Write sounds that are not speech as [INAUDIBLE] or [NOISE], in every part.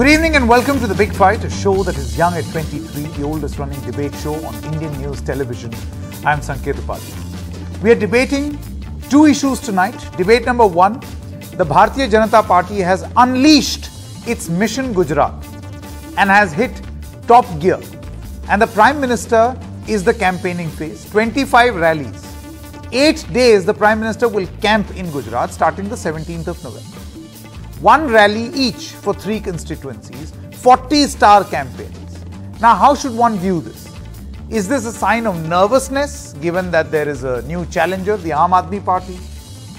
Good evening and welcome to The Big Fight, a show that is young at 23, the oldest running debate show on Indian news television. I am Sanket Upadhyay. We are debating two issues tonight. Debate number one the Bharatiya Janata Party has unleashed its mission Gujarat and has hit top gear. And the Prime Minister is the campaigning phase 25 rallies. Eight days the Prime Minister will camp in Gujarat starting the 17th of November one rally each for three constituencies, 40 star campaigns. Now, how should one view this? Is this a sign of nervousness given that there is a new challenger, the Aam Aadmi Party?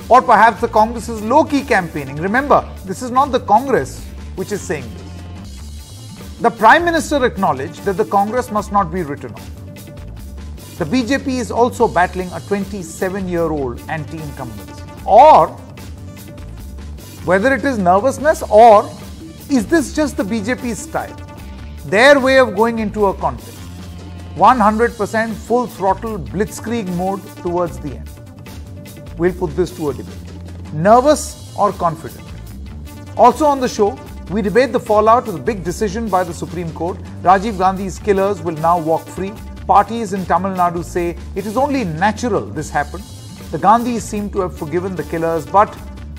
Or perhaps the Congress is low key campaigning? Remember, this is not the Congress which is saying this. The Prime Minister acknowledged that the Congress must not be written off. The BJP is also battling a 27 year old anti incumbency. Or whether it is nervousness or is this just the BJP style? Their way of going into a contest. 100% full throttle blitzkrieg mode towards the end. We'll put this to a debate. Nervous or confident? Also on the show, we debate the fallout of the big decision by the Supreme Court. Rajiv Gandhi's killers will now walk free. Parties in Tamil Nadu say it is only natural this happened. The Gandhis seem to have forgiven the killers, but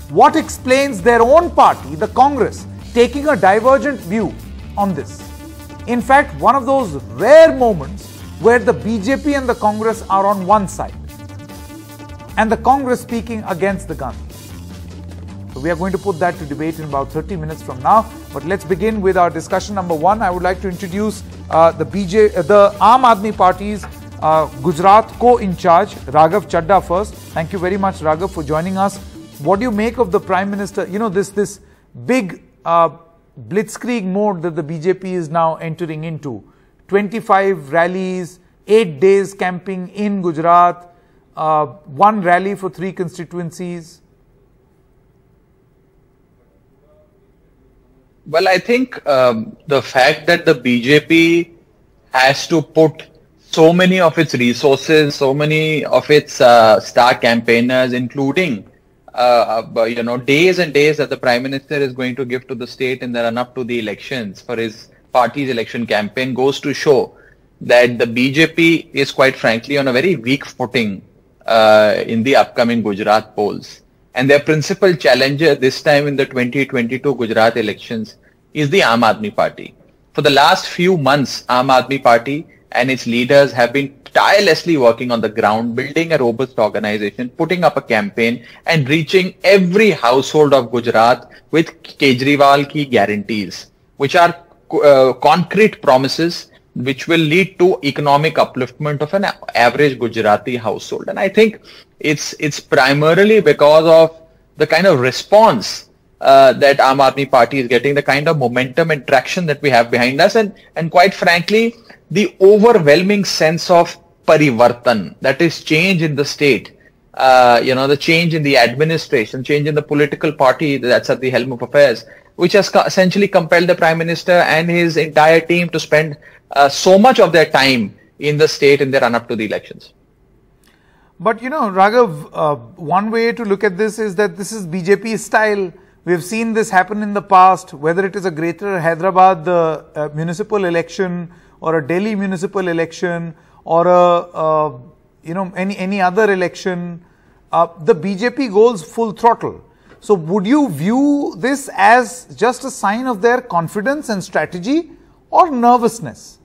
what explains their own party, the Congress, taking a divergent view on this? In fact, one of those rare moments where the BJP and the Congress are on one side and the Congress speaking against the Gandhis. So we are going to put that to debate in about 30 minutes from now. But let's begin with our discussion number one. I would like to introduce uh, the BJ, uh, the Aam Aadmi Party's uh, Gujarat co-in-charge, Raghav Chadha first. Thank you very much, Raghav, for joining us. What do you make of the Prime Minister? You know, this, this big uh, blitzkrieg mode that the BJP is now entering into. 25 rallies, 8 days camping in Gujarat, uh, one rally for three constituencies. Well, I think um, the fact that the BJP has to put so many of its resources, so many of its uh, star campaigners, including uh, uh you know days and days that the prime minister is going to give to the state in the run up to the elections for his party's election campaign goes to show that the BJP is quite frankly on a very weak footing uh, in the upcoming Gujarat polls. And their principal challenger this time in the 2022 Gujarat elections is the Aam Aadmi Party. For the last few months, Aam Aadmi Party and its leaders have been tirelessly working on the ground, building a robust organization, putting up a campaign and reaching every household of Gujarat with Kejriwal ki guarantees, which are uh, concrete promises which will lead to economic upliftment of an average Gujarati household. And I think it's it's primarily because of the kind of response uh, that Aam Aadmi Party is getting, the kind of momentum and traction that we have behind us, and and quite frankly, the overwhelming sense of parivartan, that is change in the state. Uh, you know, the change in the administration, change in the political party that's at the helm of affairs, which has co- essentially compelled the prime minister and his entire team to spend uh, so much of their time in the state in the run up to the elections. But you know, Raghav, uh, one way to look at this is that this is BJP style. We have seen this happen in the past, whether it is a greater Hyderabad the uh, municipal election or a Delhi municipal election or a, you know any any other election, uh, the BJP goes full throttle. So would you view this as just a sign of their confidence and strategy or nervousness?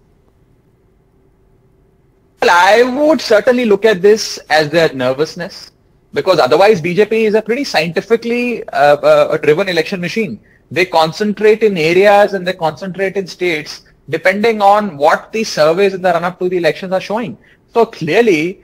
Well, I would certainly look at this as their nervousness because otherwise BJP is a pretty scientifically uh, uh, driven election machine. They concentrate in areas and they concentrate in states depending on what the surveys in the run-up to the elections are showing. So clearly,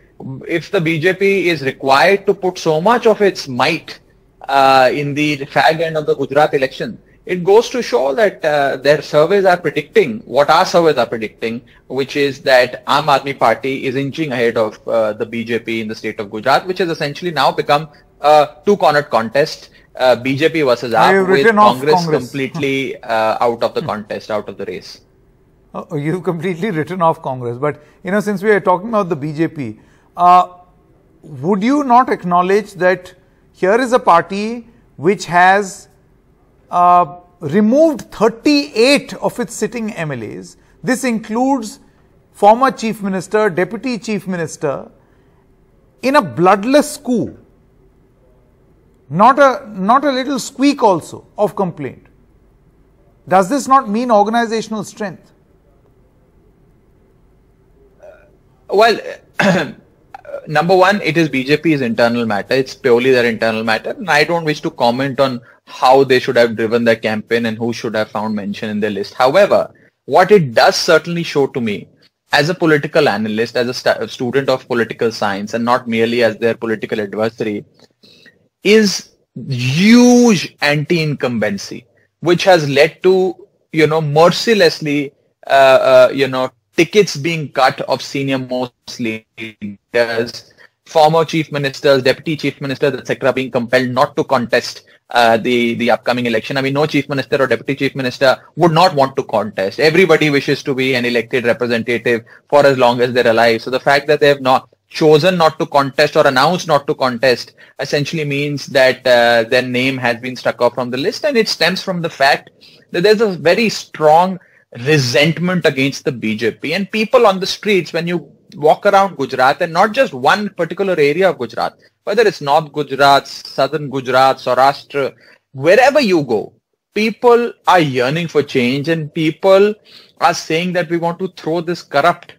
if the BJP is required to put so much of its might uh, in the fag end of the Gujarat election, it goes to show that uh, their surveys are predicting what our surveys are predicting, which is that Aam Aadmi Party is inching ahead of uh, the BJP in the state of Gujarat, which has essentially now become a two-cornered contest. Uh, BJP versus AAP with Congress, Congress, completely [LAUGHS] uh, out of the contest, out of the race. Oh, you've completely written off Congress. But, you know, since we are talking about the BJP, uh, would you not acknowledge that here is a party which has uh, removed 38 of its sitting MLAs. This includes former chief minister, deputy chief minister, in a bloodless coup. Not a, not a little squeak also of complaint. Does this not mean organizational strength? Well, [CLEARS THROAT] number one, it is BJP's internal matter. It's purely their internal matter. And I don't wish to comment on how they should have driven their campaign and who should have found mention in their list. However, what it does certainly show to me as a political analyst, as a st- student of political science and not merely as their political adversary is huge anti-incumbency, which has led to, you know, mercilessly, uh, uh, you know, tickets being cut of senior most leaders, former chief ministers, deputy chief ministers, etc., being compelled not to contest uh, the the upcoming election. I mean, no chief minister or deputy chief minister would not want to contest. Everybody wishes to be an elected representative for as long as they're alive. So the fact that they have not chosen not to contest or announced not to contest essentially means that uh, their name has been struck off from the list, and it stems from the fact that there's a very strong resentment against the BJP and people on the streets when you walk around Gujarat and not just one particular area of Gujarat, whether it's North Gujarat, Southern Gujarat, Saurashtra, wherever you go, people are yearning for change and people are saying that we want to throw this corrupt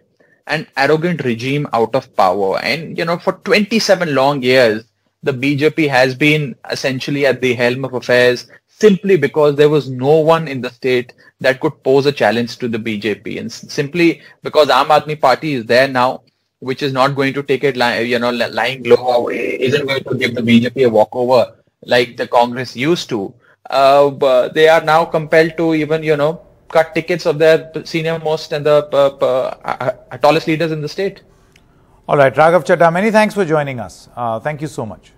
and arrogant regime out of power. And, you know, for 27 long years, the BJP has been essentially at the helm of affairs simply because there was no one in the state that could pose a challenge to the BJP. And simply because Aam Aadmi Party is there now, which is not going to take it, you know, lying low, isn't going to give the BJP a walkover like the Congress used to. Uh, they are now compelled to even, you know, cut tickets of their senior most and the uh, tallest leaders in the state. All right, Raghav Chadha, many thanks for joining us. Uh, thank you so much.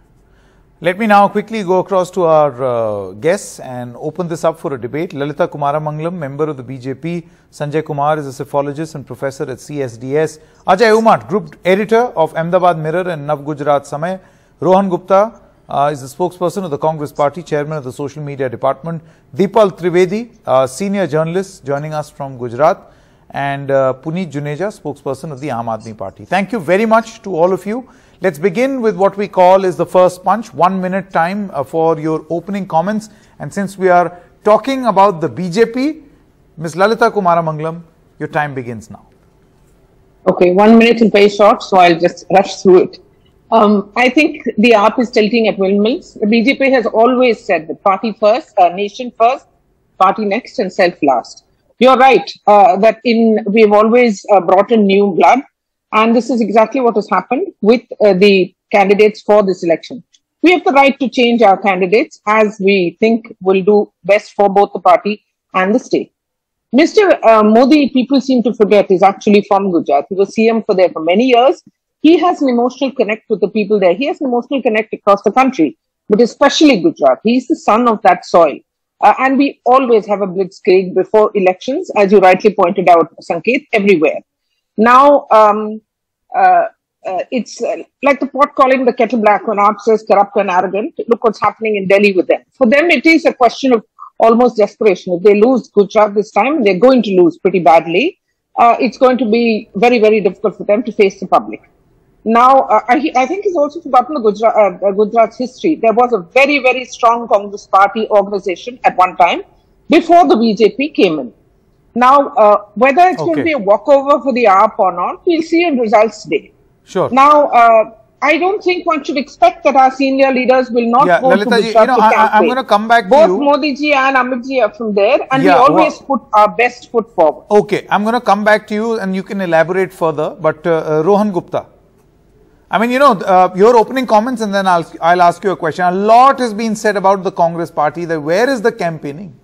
Let me now quickly go across to our uh, guests and open this up for a debate. Lalitha Kumaramangalam, member of the BJP. Sanjay Kumar is a psephologist and professor at CSDS. Ajay Umat, group editor of Ahmedabad Mirror and Nav Gujarat Samay. Rohan Gupta uh, is the spokesperson of the Congress Party, chairman of the social media department. Deepal Trivedi, uh, senior journalist, joining us from Gujarat. And uh, Puneet Juneja, spokesperson of the Aam Aadmi Party. Thank you very much to all of you. Let's begin with what we call is the first punch, one minute time uh, for your opening comments. And since we are talking about the BJP, Ms. Lalitha Kumaramangalam, your time begins now. Okay, one minute is very short, so I'll just rush through it. Um, I think the AAP is tilting at windmills. The BJP has always said the party first, uh, nation first, party next, and self last. You're right uh, that in we've always uh, brought in new blood. And this is exactly what has happened with uh, the candidates for this election. We have the right to change our candidates as we think will do best for both the party and the state. Mr. Uh, Modi, people seem to forget, is actually from Gujarat. He was CM for there for many years. He has an emotional connect with the people there. He has an emotional connect across the country, but especially Gujarat. He's the son of that soil. Uh, and we always have a blitzkrieg before elections, as you rightly pointed out, Sanket, everywhere. Now, um, uh, uh, it's uh, like the pot calling the kettle black when AAP says corrupt and arrogant. Look what's happening in Delhi with them. For them, it is a question of almost desperation. If they lose Gujarat this time, they're going to lose pretty badly. Uh, it's going to be very, very difficult for them to face the public. Now, uh, I, I, think he's also forgotten the Gujarat, uh, Gujarat's history. There was a very, very strong Congress party organization at one time before the BJP came in. Now, uh, whether it's okay. going to be a walkover for the AAP or not, we'll see in results day. Sure. Now, uh, I don't think one should expect that our senior leaders will not yeah, go Lalita to Gujarat you know, I, am going to come back Both to you. Modi ji and Amit ji are from there, and yeah, we always well, put our best foot forward. Okay, I'm going to come back to you, and you can elaborate further. But uh, uh, Rohan Gupta, I mean, you know, uh, your opening comments, and then I'll I'll ask you a question. A lot has been said about the Congress Party. That where is the campaigning?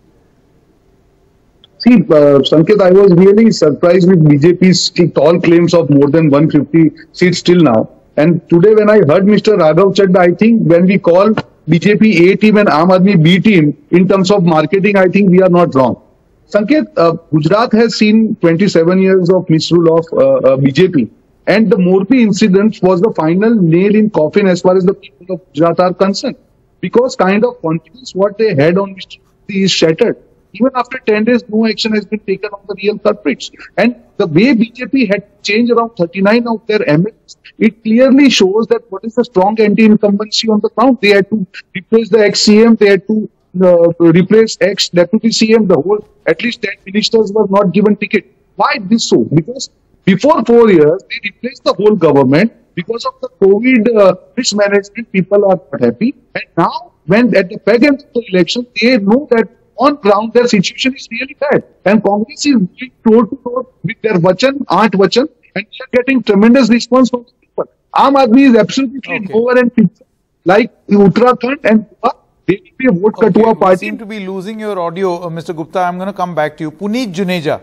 See, uh, Sanket, I was really surprised with BJP's tall claims of more than 150 seats till now. And today when I heard Mr. Raghav Chadha, I think when we call BJP A team and Aam Aadmi B team in terms of marketing, I think we are not wrong. Sanket, uh, Gujarat has seen 27 years of misrule of uh, uh BJP. And the Morbi incident was the final nail in coffin as far as the people of Gujarat are concerned. Because kind of confidence what they had on Mr. is shattered. Even after 10 days, no action has been taken on the real culprits. And the way BJP had changed around 39 of their MLAs, it clearly shows that what is the strong anti-incumbency on the ground. They had to replace the ex-CM, they had to uh, replace ex-deputy CM, the whole, at least 10 ministers were not given ticket. Why this so? Because before four years, they replaced the whole government. Because of the COVID uh, mismanagement, people are not happy. And now, when at the back end of the election, they know that on ground their situation is really bad. And Congress is really toe to toe with their Vachan, Aath Vachan, and they are getting tremendous response from people. Aam Aadmi is absolutely Okay. nowhere and people like Uttarakhand and Goa, they will be a vote Okay, Katua we party. seem to be losing your audio, uh, Mr. Gupta. I'm going to come back to you. Puneet Juneja,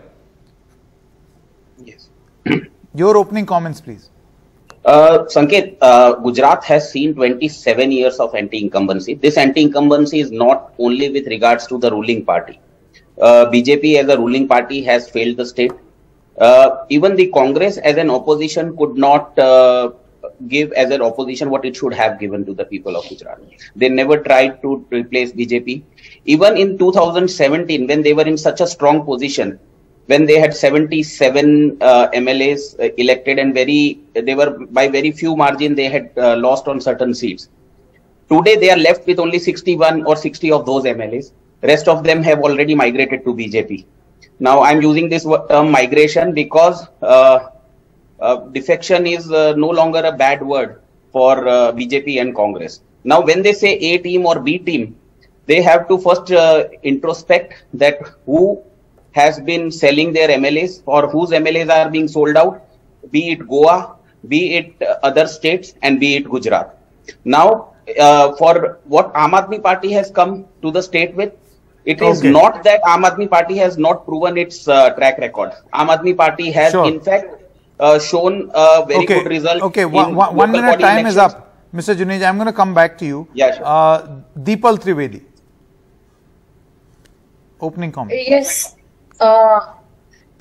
Yes. your opening comments, please. Uh, Sanket, uh, Gujarat has seen 27 years of anti-incumbency. This anti-incumbency is not only with regards to the ruling party. Uh, BJP as a ruling party has failed the state. Uh, even the Congress as an opposition could not uh, give as an opposition what it should have given to the people of Gujarat. They never tried to replace BJP. Even in 2017, when they were in such a strong position, when they had 77 uh, MLAs uh, elected and very, they were by very few margin they had uh, lost on certain seats. Today they are left with only 61 or 60 of those MLAs. Rest of them have already migrated to BJP. Now I'm using this term migration because uh, uh, defection is uh, no longer a bad word for BJP and Congress. Now when they say A team or B team, they have to first introspect that who has been selling their MLAs or whose MLAs are being sold out, be it Goa, be it uh, other states, and be it Gujarat. Now, uh, for what Aam Aadmi Party has come to the state with, it is Okay. not that Aam Aadmi Party has not proven its uh, track record. Aam Aadmi Party has, Sure. in fact, uh, shown a very okay, good result. okay. in One, one, one minute body time is up, Mr. Juneja. I'm going to come back to you. Yeah, sure. Uh, Deepal Trivedi, opening comment. Yes. Uh,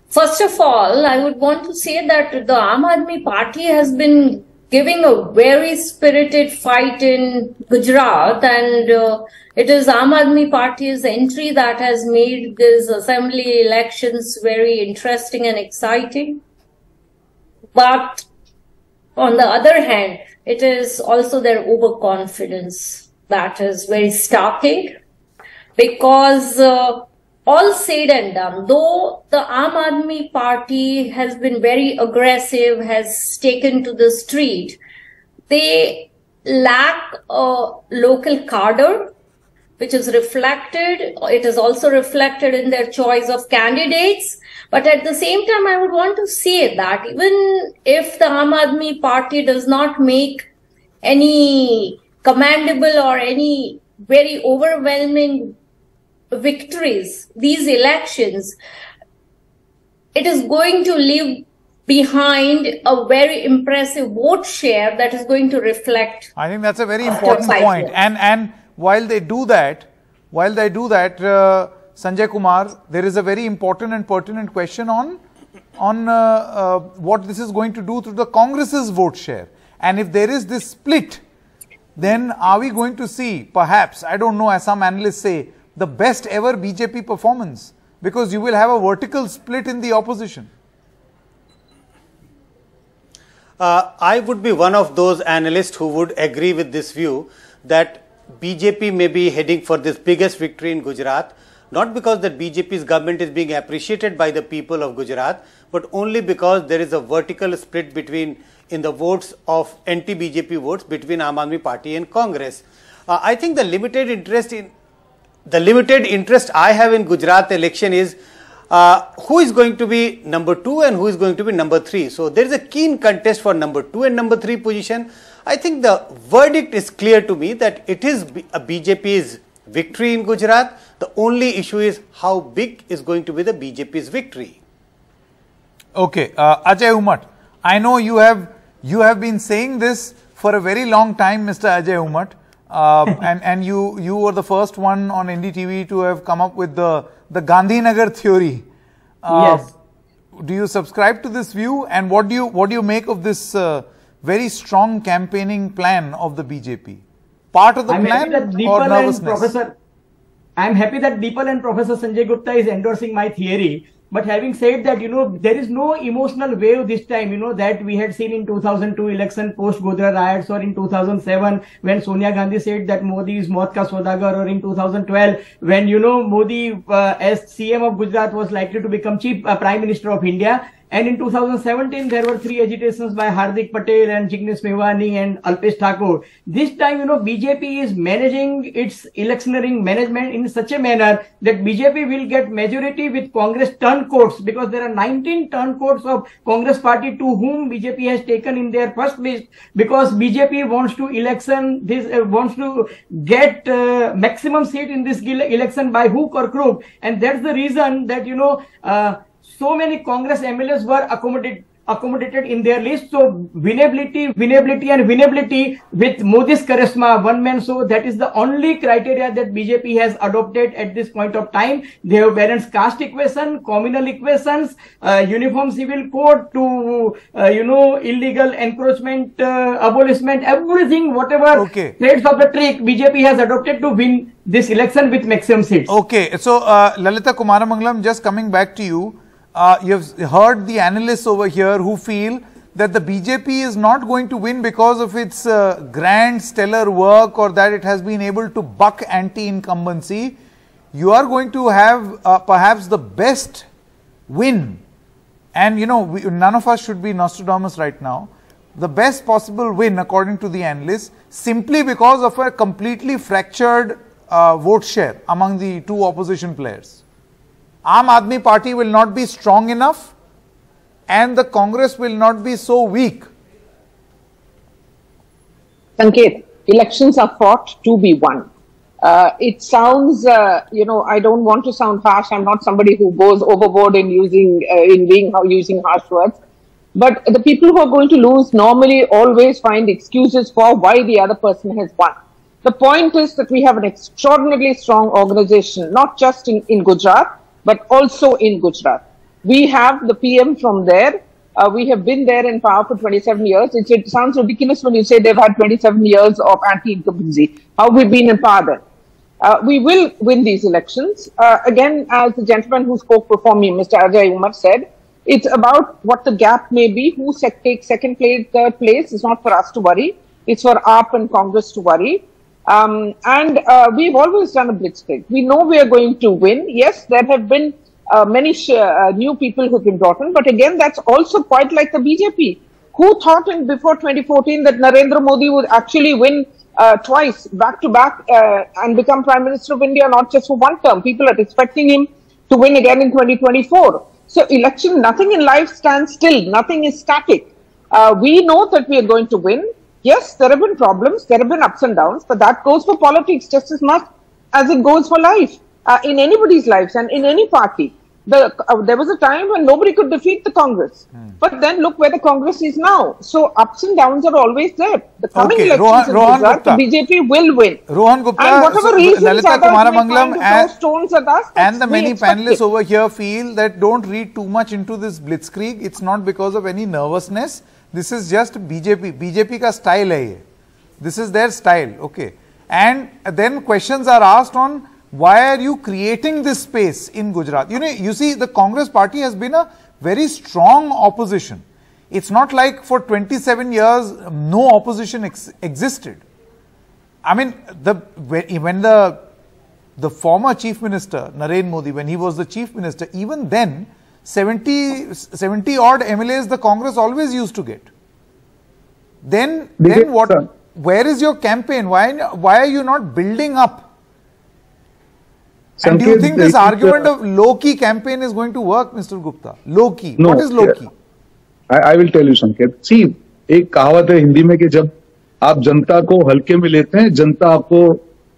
first of all, I would want to say that the Aam Aadmi Party has been giving a very spirited fight in Gujarat, and uh, it is Aam Party's entry that has made these assembly elections very interesting and exciting. But on the other hand, it is also their overconfidence that is very startling because uh, all said and done, though the Aam Aadmi Party has been very aggressive, has taken to the street, they lack a local cadre, which is reflected. It is also reflected in their choice of candidates. But at the same time, I would want to say that even if the Aam Aadmi Party does not make any commendable or any very overwhelming victories, these elections, it is going to leave behind a very impressive vote share that is going to reflect. I think that's a very important point. years. And and while they do that, while they do that, uh, Sanjay Kumar, there is a very important and pertinent question on on uh, uh, what this is going to do to the Congress's vote share. And if there is this split, then are we going to see, perhaps, I don't know, as some analysts say, the best ever BJP performance? Because you will have a vertical split in the opposition. Uh, I would be one of those analysts who would agree with this view that BJP may be heading for this biggest victory in Gujarat, not because that BJP's government is being appreciated by the people of Gujarat, but only because there is a vertical split between in the votes of anti-BJP votes between Aam Aadmi Party and Congress. Uh, I think the limited interest in the limited interest I have in Gujarat election is uh, who is going to be number two and who is going to be number three. So there is a keen contest for number two and number three position. I think the verdict is clear to me that it is a BJP's victory in Gujarat. The only issue is how big is going to be the BJP's victory. Okay, uh, Ajay Umat, I know you have you have been saying this for a very long time, Mr. Ajay Umat, uh, [LAUGHS] and and you you were the first one on NDTV to have come up with the the Gandhinagar theory. Uh, Yes. Do you subscribe to this view, and what do you what do you make of this uh, very strong campaigning plan of the BJP? Part of the I'm plan or Deepal and nervousness? Professor I'm happy that Deepal and Professor Sanjay Gupta is endorsing my theory. But having said that, you know, there is no emotional wave this time, you know, that we had seen in 2002 election post Godhra riots or in 2007 when Sonia Gandhi said that Modi is Maut ka Saudagar or in 2012 when, you know, Modi uh, as CM of Gujarat was likely to become chief uh, prime minister of India. And in 2017, there were three agitations by Hardik Patel and Jignesh Mevani and Alpesh Thakor. This time, you know, BJP is managing its electioneering management in such a manner that BJP will get majority with Congress turncoats because there are 19 turncoats of Congress party to whom BJP has taken in their first list because BJP wants to election, this uh, wants to get uh, maximum seat in this election by hook or crook. And that's the reason that, you know, uh, so many Congress MLAs were accommodated accommodated in their list. So winnability, winnability and winnability with Modi's charisma, one man show, that is the only criteria that BJP has adopted at this point of time. They have balanced caste equation, communal equations, uh, uniform civil code to, uh, you know, illegal encroachment, uh, abolishment, everything, whatever Okay. threads of the trick BJP has adopted to win this election with maximum seats. Okay, so uh, Lalita Kumaramangalam, just coming back to you, uh, you've heard the analysts over here who feel that the BJP is not going to win because of its uh, grand stellar work or that it has been able to buck anti-incumbency. You are going to have uh, perhaps the best win and you know, we, none of us should be Nostradamus right now. The best possible win, according to the analysts, simply because of a completely fractured uh, vote share among the two opposition players. Aam Aadmi Party will not be strong enough and the Congress will not be so weak. Sanket, elections are fought to be won. Uh, it sounds, uh, you know, I don't want to sound harsh. I'm not somebody who goes overboard in using, uh, in being using harsh words. But the people who are going to lose normally always find excuses for why the other person has won. The point is that we have an extraordinarily strong organization, not just in, in Gujarat, but also in Gujarat. We have the PM from there. Uh, we have been there in power for 27 years. It, it, sounds ridiculous when you say they've had 27 years of anti-incumbency. How have we been in power then? Uh, we will win these elections. Uh, again, as the gentleman who spoke before me, Mr. Ajay Umar said, it's about what the gap may be. Who sec- takes second place, third place is not for us to worry. It's for AAP and Congress to worry. Um, and uh, we've always done a blitzkrieg. We know we are going to win. Yes, there have been uh, many uh, new people who've been brought in, but again, that's also quite like the BJP. Who thought in before 2014 that Narendra Modi would actually win uh, twice, back to back, uh, and become Prime Minister of India, not just for one term? People are expecting him to win again in 2024. So, election, nothing in life stands still. Nothing is static. Uh, we know that we are going to win. Yes, there have been problems, there have been ups and downs, but that goes for politics just as much as it goes for life, uh, in anybody's lives and in any party. The, uh, there was a time when nobody could defeat the Congress. But then look where the Congress is now. So ups and downs are always there. The coming Okay, elections Rohan- Rohan Gupta. BJP will win. Rohan Gupta, and whatever so reasons Lalita others Kumaramangalam and- stones at us, And the many panelists it. over here feel that don't read too much into this blitzkrieg. It's not because of any nervousness. This is just BJP. BJP ka style hai ye. This is their style. Okay. And then questions are asked on why are you creating this space in Gujarat? You know, you see, the Congress party has been a very strong opposition. It's not like for 27 years no opposition ex- existed. I mean, the when the the former chief minister Narendra Modi, when he was the chief minister, even then 70, 70 odd MLAs the Congress always used to get. Then, They then get, what? sir. Where is your campaign? Why why are you not building up? And do you think this argument uh, of low key campaign is going to work, Mr. Gupta? Low key. No, what is low key? I, I will tell you संकेत सी एक कहावत है हिंदी में कि जब आप जनता को हल्के में लेते हैं जनता आपको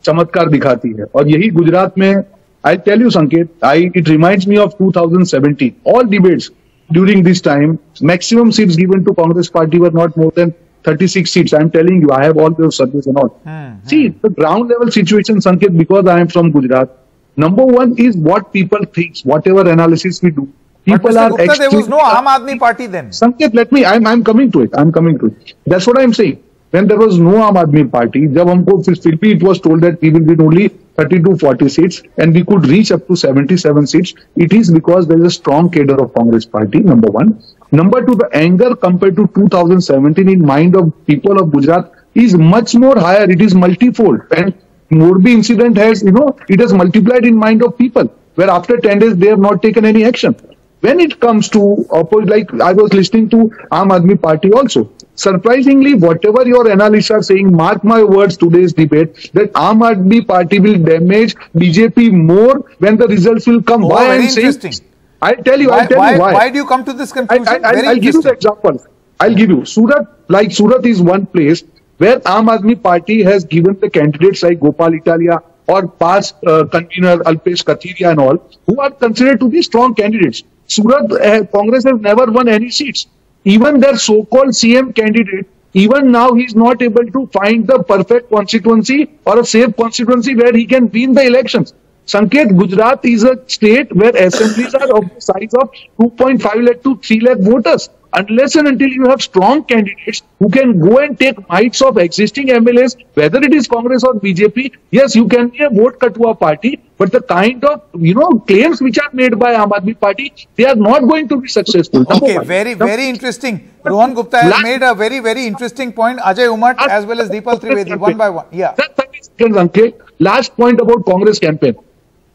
चमत्कार दिखाती है और यही गुजरात में I tell you, Sanket, I, it reminds me of 2017. All debates during this time, maximum seats given to Congress party were not more than 36 seats. I'm telling you, I have all those surveys and all. Mm-hmm. See, the ground level situation, Sanket, because I am from Gujarat, number one is what people think, whatever analysis we do. People are Gupta, there was no Aam Aadmi party then. Sanket, let me, I'm, I'm coming to it. I'm coming to it. That's what I'm saying. When there was no Aam Aadmi party, jab humko, still it was told that we will win only 30 to 40 seats and we could reach up to 77 seats, it is because there is a strong cadre of Congress party, number one. Number two, the anger compared to 2017 in mind of people of Gujarat is much more higher. It is multifold. And Morbi incident has, you know, it has multiplied in mind of people, where after 10 days they have not taken any action. When it comes to oppose, like I was listening to Aam Aadmi Party also. Surprisingly, whatever your analysts are saying, mark my words today's debate, that Aam Aadmi Party will damage BJP more when the results will come. Oh, why I'm saying. I'll tell you, I'll tell why, you why. why do you come to this conclusion? I, I'll, I'll give you the example. I'll give you. Surat, like Surat is one place where Aam Aadmi Party has given the candidates like Gopal Italia or past uh, convener Alpesh Kathiria and all, who are considered to be strong candidates. Surat, uh, Congress has never won any seats. Even their so-called CM candidate, even now he is not able to find the perfect constituency or a safe constituency where he can win the elections. Sanket, Gujarat is a state where assemblies are of the size of 2.5 lakh to 3 lakh voters Unless and until you have strong candidates who can go and take mites of existing MLAs, whether it is Congress or BJP, yes, you can be a vote cut to a party, but the kind of, you know, claims which are made by Aam Aadmi Party, they are not going to be successful. Number Okay, one. very, Number- very interesting. Rohan Gupta has Last- made a very, very interesting point. Ajay Umat as well as Deepal [LAUGHS] Trivedi, one by one. Yeah. Sir, 30 seconds, Ankit. Last point about Congress campaign.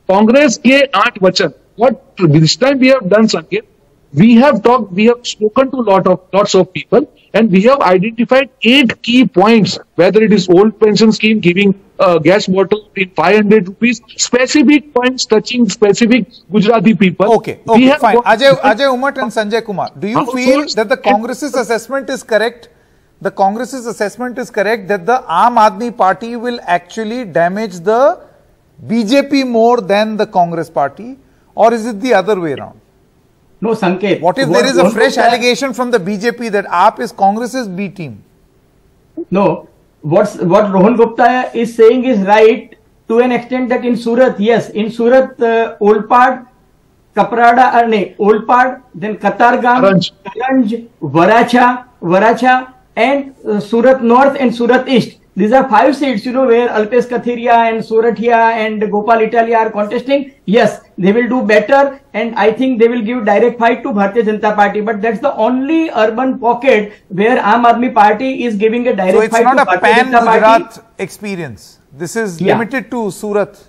Congress के आठ वचन. What this time we have done, Sanket, we have talked, we have spoken to lot of lots of people, and we have identified eight key points. Whether it is old pension scheme giving a gas bottle in 500 rupees, specific points touching specific Gujarati people. Okay, okay, fine. Ajay, Ajay Umat and Sanjay Kumar, do you feel that the Congress's assessment is correct? The Congress's assessment is correct that the Aam Aadmi Party will actually damage the BJP more than the Congress Party, or is it the other way around? No, Sanket. What if there is a fresh allegation from the BJP that AAP is Congress's B team? No, what's what Rohan Gupta is saying is right to an extent that in Surat, yes, in Surat, uh, Olpad, Kaprada, uh, no, Olpad, then Katargam, Karanj. Karanj, Varacha, Varacha, and uh, Surat North and Surat East. These are five seats, you know, where Alpesh Kathiria and Suratia and Gopal Italia are contesting. Yes, they will do better, and I think they will give direct fight to Bharatiya Janata Party. But that's the only urban pocket where Aam Aadmi Party is giving a direct So it's fight not to a Bharatiya pan Janata Party. Gujarat experience. This is Yeah. limited to Surat.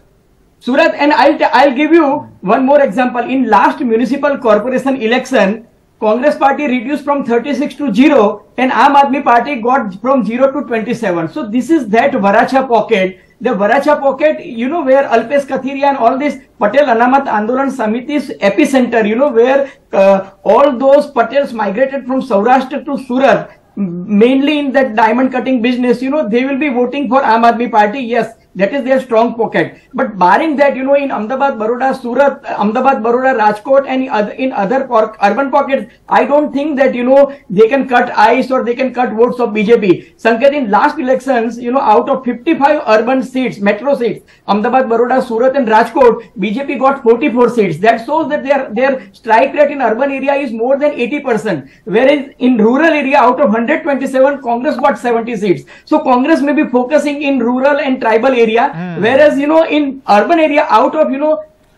Surat, and I'll, I'll give you one more example. In last municipal corporation election, Congress party reduced from 36 to 0 and Aam Aadmi party got from 0 to 27. So this is that Varacha pocket. The Varacha pocket, you know, where Alpesh Kathiria and all this Patel Anamat Andolan Samiti's epicenter, you know, where uh, all those Patels migrated from Saurashtra to Surat, mainly in that diamond cutting business, you know, they will be voting for Aam Aadmi party. Yes, that is their strong pocket. But barring that, you know, in Ahmedabad, Baroda, Surat, Ahmedabad, Baroda, Rajkot, and in other, urban pockets, I don't think that, you know, they can cut eyes or they can cut votes of BJP. Sanket, in last elections, you know, out of 55 urban seats, metro seats, Ahmedabad, Baroda, Surat, and Rajkot, BJP got 44 seats. That shows that their, their strike rate in urban area is more than 80%. Whereas in rural area, out of 127, Congress got 70 seats. So Congress may be focusing in rural and tribal area, whereas, you know, in urban area, out of, you know,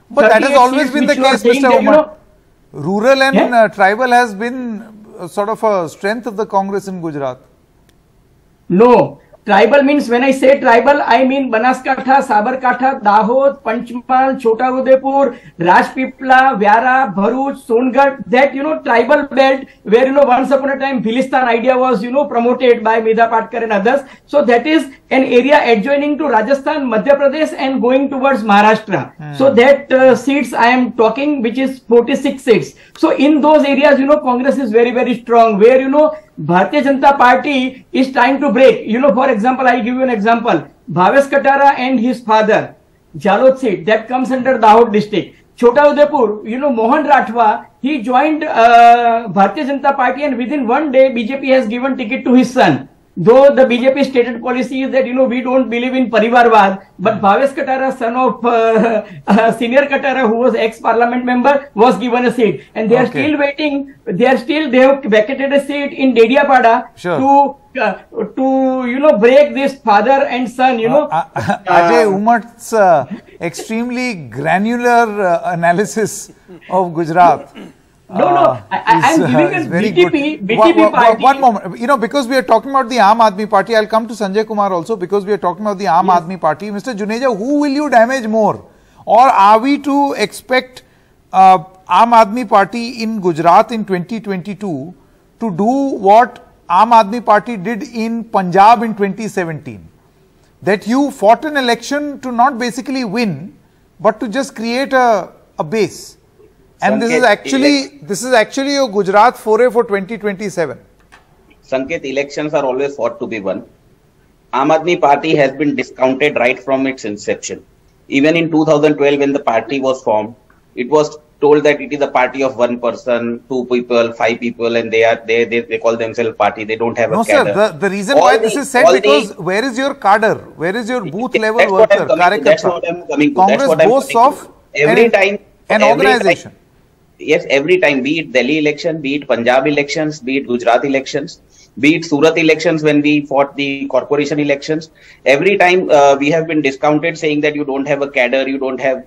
But that has always been the which you are case, Mr. that, you know, Rural and Yeah. uh, tribal has been uh, sort of a strength of the Congress in Gujarat. No. Tribal means when I say tribal, I mean Banaskantha, Sabarkantha, Dahod, Panchmal, Chota Udaipur, Rajpipla, Vyara, Bharuch, Songadh, that, you know, tribal belt where, you know, once upon a time Bhilistan idea was, you know, promoted by Medha Patkar and others. So that is an area adjoining to Rajasthan, Madhya Pradesh and going towards Maharashtra. So that uh, seats I am talking, which is 46 seats. So in those areas, you know, Congress is very, very strong where, you know, Bharatiya Janata Party is trying to break you know for example I give you an example Bhavesh Katara and his father Jhalod seat that comes under Dahod district Chhota Udaipur you know Mohan Rathwa he joined Bharatiya Janata Party and within one day BJP has given ticket to his son though the BJP stated policy is that you know we don't believe in parivarwad, but Bhavesh Katara, son of uh, [LAUGHS] uh, senior Katara, who was ex-parliament member, was given a seat, and they are Okay. still waiting. They are still they have vacated a seat in Dediapada Sure. to uh, to you know break this father and son. You know. Uh, uh, Ajay Umat's uh, extremely granular uh, analysis of Gujarat. No, no, uh, I- is, giving [LAUGHS] a very BJP One- one- party- One moment, you know, because we are talking about the Aam Aadmi Party, I'll come to Sanjay Kumar also because we are talking about the Aam Aadmi Party. Mr. Juneja, who will you damage more? Or are we to expect uh, Aam Aadmi Party in Gujarat in 2022 to do what Aam Aadmi Party did in Punjab in 2017? that you fought an election to not basically win, but to just create a, a base. And this is actually this is actually a Gujarat foray for 2027. Sanket, elections are always fought to be won. Aam Aadmi Party has been discounted right from its inception. Even in 2012, when the party was formed, it was told that it is a party of one person, two people, five people, and they are they they, they call themselves party. They don't have No, a sir. cadre. The, the reason All why the- this is said all the- because where is your cadre? Where is your booth level worker? That's what I'm coming to. Congress That's what I'm boasts coming of to. Every an, time- an every time- organization. Yes, every time, be it Delhi election, be it Punjab elections, be it Gujarat elections, be it Surat elections when we fought the corporation elections, every time uh, we have been discounted saying that you don't have a cadre, you don't have.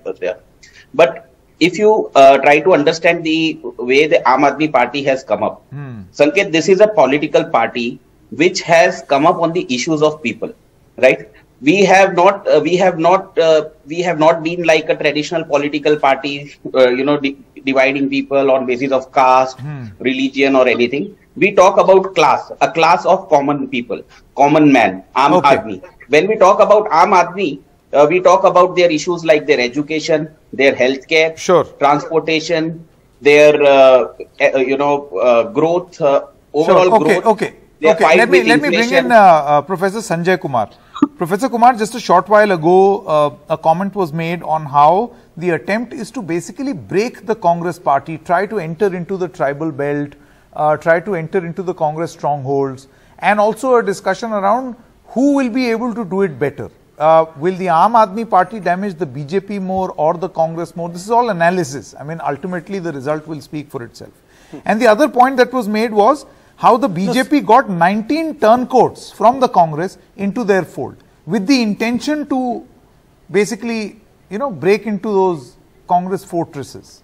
But if you uh, try to understand the way the Aam Aadmi Party has come up, Sanket, this is a political party which has come up on the issues of people, right? We have not, uh, we have not, uh, we have not been like a traditional political party, uh, you know, di- dividing people on basis of caste, religion, or anything. We talk about class, a class of common people, common man, Aam Okay. Aadmi. When we talk about Aam Aadmi, uh, we talk about their issues like their education, their healthcare, Sure. transportation, their uh, uh, you know uh, growth, uh, overall Sure. Okay, growth. okay. their Okay, let me let me bring in Professor Sanjay Kumar. Professor Kumar, just a short while ago, uh, a comment was made on how the attempt is to basically break the Congress party, try to enter into the tribal belt, uh, try to enter into the Congress strongholds, and also a discussion around who will be able to do it better. Uh, will the Aam Aadmi Party damage the BJP more or the Congress more? This is all analysis. I mean, ultimately, the result will speak for itself. And the other point that was made was how the BJP got 19 turncoats from the Congress into their fold with the intention to basically, you know, break into those Congress fortresses.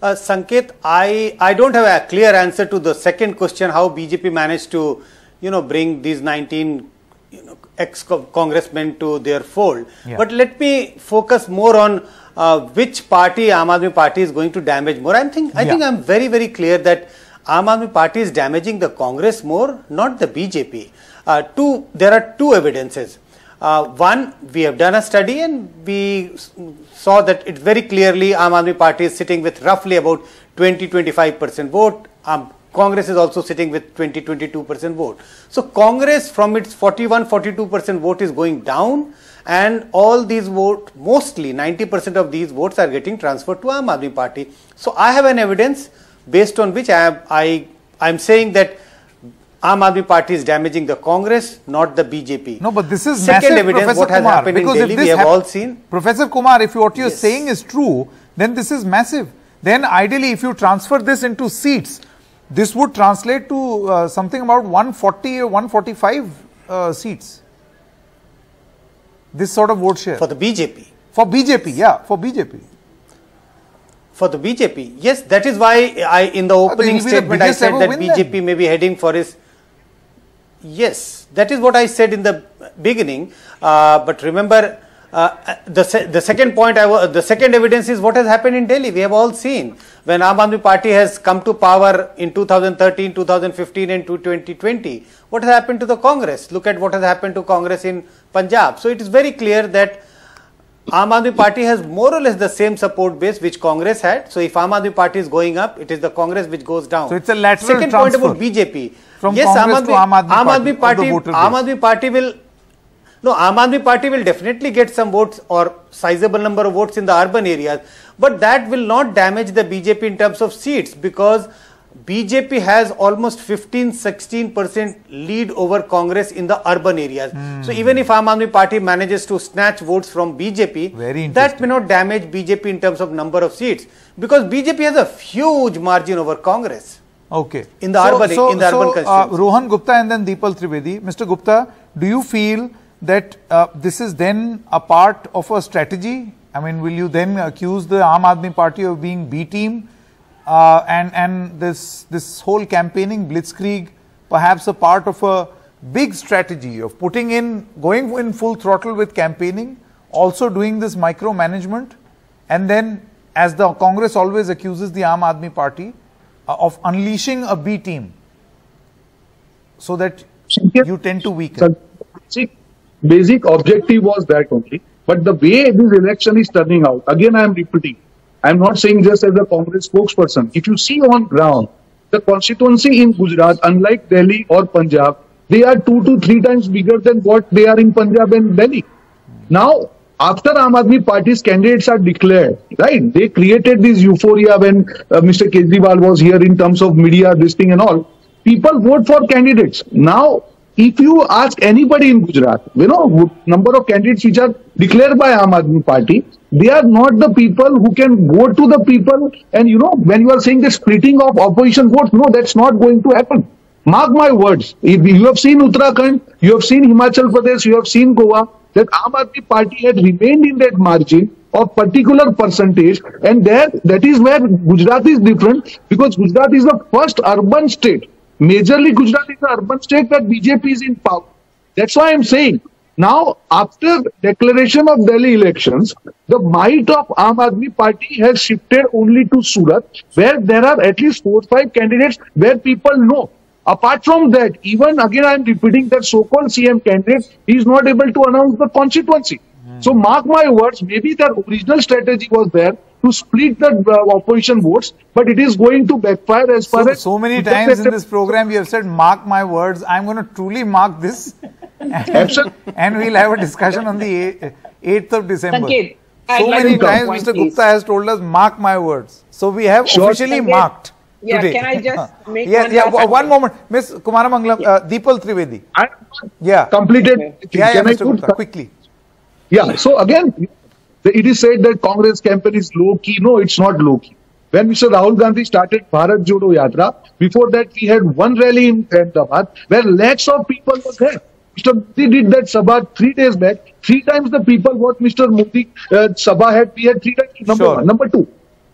Uh, Sanket, I, I don't have a clear answer to the second question how BJP managed to you know bring these 19 you know, ex-congressmen to their fold. Yeah. But let me focus more on uh, which party Aam Aadmi Party is going to damage more. I think I think I'm very very clear that Aam Aadmi Party is damaging the Congress more, not the BJP. Uh, two, there are two evidences. Uh, one, we have done a study and we saw that it very clearly Aam Aadmi Party is sitting with roughly about 20-25% vote. Um, Congress is also sitting with 20-22% vote. So Congress from its 41-42% vote is going down and all these vote, mostly 90% of these votes are getting transferred to Aam Aadmi Party. So I have an evidence based on which I am, I, I'm saying that Aam Aadmi Party is damaging the Congress, not the BJP. No, but this is Second massive, evidence Professor what has Kumar, happened in because if Delhi, we have all seen. Professor Kumar, if what you're Yes. saying is true, then this is massive. Then ideally, if you transfer this into seats, this would translate to uh, something about 140 or 145 uh, seats. This sort of vote share For the BJP. for BJP, yeah, for BJP. For the BJP, yes, that is why I, in the opening will be the statement, I said that BJP then. may be heading for his. Yes, that is what I said in the beginning. Uh, but remember, uh, the se- the second point, I wa- the second evidence is what has happened in Delhi. We have all seen when Aam Aadmi Party has come to power in 2013, 2015, and 2020. What has happened to the Congress? Look at what has happened to Congress in Punjab. So it is very clear that Aam Aadmi Party has more or less the same support base which Congress had. So if Aam Aadmi Party is going up, it is the Congress which goes down. So it's a lateral Second point about BJP. from yes, Congress Aam to Aadmi, Aam Aadmi Aam Party, Aadmi the Party, Aam. Aadmi Party will. No, Aam Aadmi Party will definitely get some votes or sizable number of votes in the urban areas, but that will not damage the BJP in terms of seats because BJP has almost 15 16% lead over Congress in the urban areas. So even if Aam Aadmi Party manages to snatch votes from BJP, Very that may not damage BJP in terms of number of seats because BJP has a huge margin over Congress. Okay. In the urban- in the so, urban uh. Rohan Gupta and then Deepal Trivedi. Mr. Gupta, do you feel that uh, this is then a part of a strategy? I mean, will you then accuse the Aam Aadmi Party of being B team? Uh, and and this this whole campaigning blitzkrieg perhaps a part of a big strategy of putting in going in full throttle with campaigning also doing this micromanagement. And then as the congress always accuses the aam aadmi party uh, of unleashing a b team so that you. tend to weaken. Basic, basic objective was that only. But the way this election is turning out, again I am repeating, I am not saying just as a Congress spokesperson. If you see on ground, the constituency in Gujarat, unlike Delhi or Punjab, they are two to three times bigger than what they are in Punjab and Delhi. Now, after Aam Aadmi Party's candidates are declared, right? They created this euphoria when uh, Mr. Kejriwal was here in terms of media, this thing and all. People vote for candidates. Now, if you ask anybody in Gujarat, you know, number of candidates which are declared by Aam Aadmi Party, they are not the people who can go to the people and, you know, when you are saying the splitting of opposition votes, no, that's not going to happen. Mark my words. If you have seen Uttarakhand, you have seen Himachal Pradesh, you have seen Goa, that Aam Aadmi Party had remained in that margin of particular percentage and there that is where Gujarat is different because Gujarat is the first urban state. Majorly Gujarat is an urban state that BJP is in power. That's why I'm saying now after declaration of Delhi elections, the might of Aam Aadmi Party has shifted only to Surat where there are at least four five candidates where people know. Apart from that, even again I am repeating that so-called CM candidate is not able to announce the constituency. So mark my words, maybe the original strategy was there to split the uh, opposition votes, but it is going to backfire as far so, as so many times in this program you have said mark my words i'm going to truly mark this and, [LAUGHS] and we'll have a discussion on the 8th of december Sanket, so like many times mr please. gupta has told us mark my words so we have Sure. officially Sanket, marked yeah, today. can I just [LAUGHS] make yeah one yeah last one point? moment miss kumaramangalam uh, deepal trivedi I yeah completed. yeah, yeah Can I mr put- gupta quickly Yeah. So again, it is said that Congress campaign is low key. No, it's not low key. When Mr. Rahul Gandhi started Bharat Jodo Yatra, before that we had one rally in Ahmedabad where lakhs of people were there. Mr. Modi did that Sabha three days back. Three times the people what Mr. Modi uh, Sabha had, we had three times. Number Sure. one. Number two.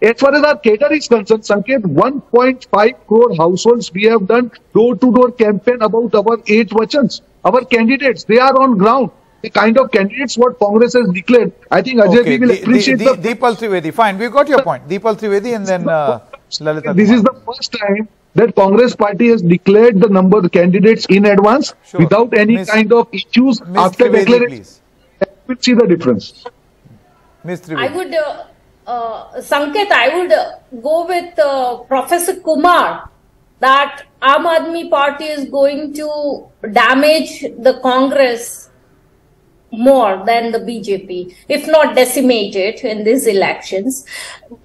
As far as our cater is concerned, Sanket, 1.5 crore households we have done door-to-door campaign about our eight vachans. Our candidates, they are on ground. The kind of candidates what Congress has declared, I think Ajay okay will Di- Di- appreciate Di- the deepal trivedi fine we got your point deepal trivedi and then uh, lalita this is the first time that Congress party has declared the number of candidates in advance Sure. without any Miss- kind of issues Miss after Trivedi, declaration. please. We'll see the difference. miss I would, uh, uh, Sanket, I would uh, go with uh, Professor Kumar that Aam Aadmi Party is going to damage the Congress more than the BJP, if not decimated in these elections.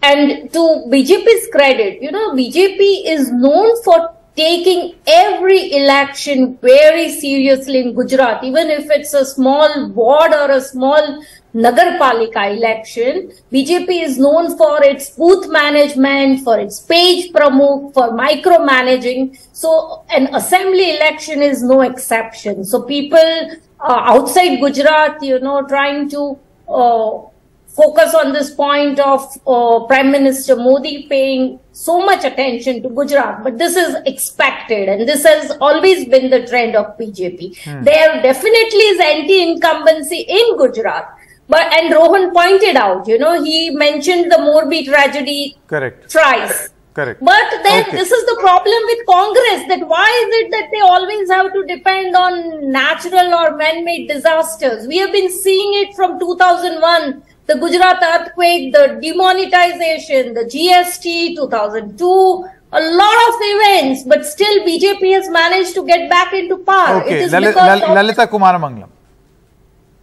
And to BJP's credit, you know, BJP is known for taking every election very seriously in Gujarat, even if it's a small ward or a small Nagarpalika election. BJP is known for its booth management, for its page pramukh, for micromanaging. So an assembly election is no exception. So people uh, outside Gujarat, you know, trying to uh, focus on this point of uh, Prime Minister Modi paying so much attention to Gujarat, but this is expected and this has always been the trend of BJP. There definitely is anti-incumbency in Gujarat. But, and Rohan pointed out, you know, he mentioned the Morbi tragedy correct thrice. correct But then Okay. this is the problem with Congress that why is it that they always have to depend on natural or man-made disasters? We have been seeing it from 2001, the Gujarat earthquake, the demonetization, the GST, 2002, a lot of events, but still BJP has managed to get back into power. okay It is Lali- because Lal- of- lalita kumaramangalam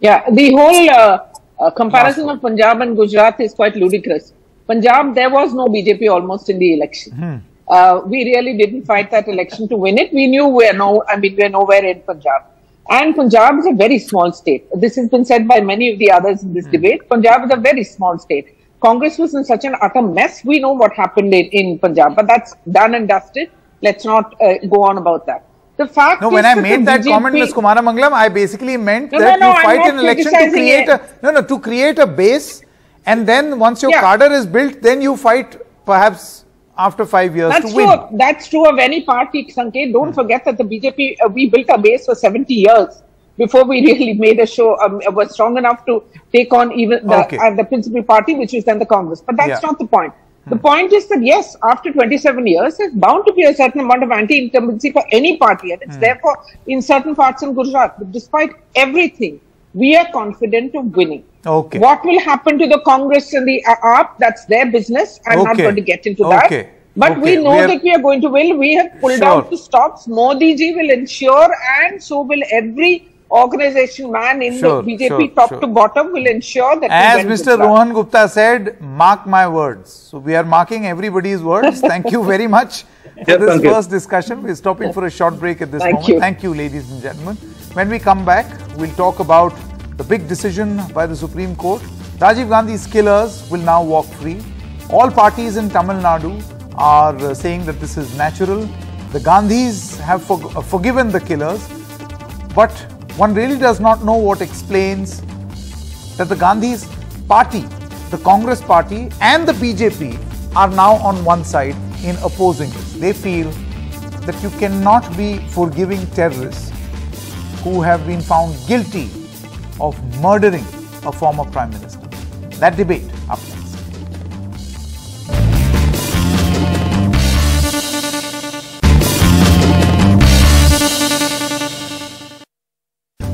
Yeah, the whole uh, uh, comparison of Punjab and Gujarat is quite ludicrous. Punjab, there was no BJP almost in the election. Uh, we really didn't fight that election to win it. We knew we're no, I mean, we're nowhere in Punjab. And Punjab is a very small state. This has been said by many of the others in this debate. Punjab is a very small state. Congress was in such an utter mess. We know what happened in, in Punjab, but that's done and dusted. Let's not uh, go on about that. The fact No, is when I made that BJP comment, Ms. Kumaramangalam, I basically meant No, that no, no, you fight an election to create it. a no, no, to create a base, and then once your Yeah. cadre is built, then you fight perhaps after five years That's to true. win. That's true of any party, Sanket. Don't forget that the BJP, uh, we built a base for 70 years before we [LAUGHS] really made a show, um, was strong enough to take on even the, Okay. uh, the principal party, which was then the Congress. But that's Yeah. not the point. The point is that yes, after 27 years, there's bound to be a certain amount of anti-incumbency for any party, and it's therefore in certain parts in Gujarat. But despite everything, we are confident of winning. Okay. What will happen to the Congress and the uh, AAP? That's their business. I'm not going to get into that. Okay. But Okay. we know We are- that we are going to win. We have pulled Sure. out the stops. Modi ji will ensure, and so will every organization man in Sure, the BJP, sure, top sure. to bottom, will ensure that. As Mr. Rohan Gupta said, mark my words. So we are marking everybody's words. [LAUGHS] Thank you very much for Yes, this thank you. first discussion. We're stopping for a short break at this Thank moment. you. Thank you, ladies and gentlemen. When we come back, we'll talk about the big decision by the Supreme Court. Rajiv Gandhi's killers will now walk free. All parties in Tamil Nadu are uh, saying that this is natural. The Gandhis have for- uh, forgiven the killers, but one really does not know what explains that the Gandhis party, the Congress party, and the BJP are now on one side in opposing this. They feel that you cannot be forgiving terrorists who have been found guilty of murdering a former prime minister. That debate up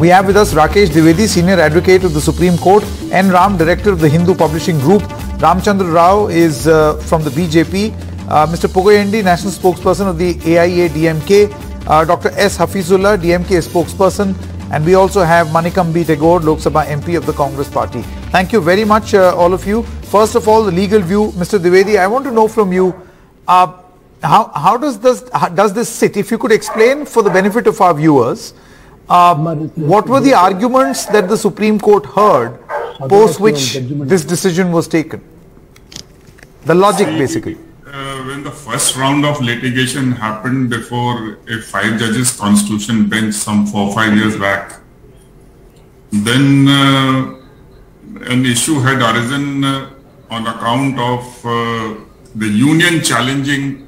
We have with us Rakesh Dwivedi, Senior Advocate of the Supreme Court, and Ram, Director of the Hindu Publishing Group. Ramchandra Rao is uh, from the BJP. Uh, Mr. Pugayendi, National Spokesperson of the AIADMK. Uh, Dr. S. Hafizullah, DMK spokesperson. And we also have Manikam B. Tagore, Lok Sabha MP of the Congress Party. Thank you very much, uh, all of you. First of all, the legal view, Mr. Dwivedi, I want to know from you, uh, how, how does this how does this sit? If you could explain for the benefit of our viewers, uh, what were the arguments that the Supreme Court heard post which this decision was taken? The logic, basically. Uh, when the first round of litigation happened before a five judges constitution bench some four five years back, then uh, an issue had arisen uh, on account of uh, the union challenging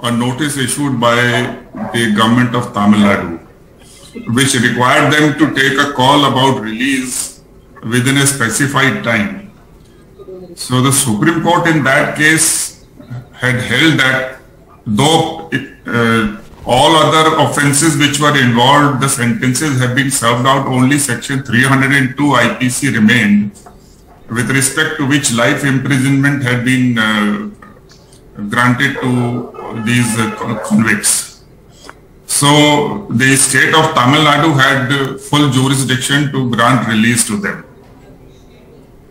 a notice issued by the government of Tamil Nadu, which required them to take a call about release within a specified time. So the Supreme Court in that case had held that though it, uh, all other offences which were involved, the sentences have been served out, only section 302 IPC remained, with respect to which life imprisonment had been uh, granted to these uh, convicts. So the state of Tamil Nadu had full jurisdiction to grant release to them.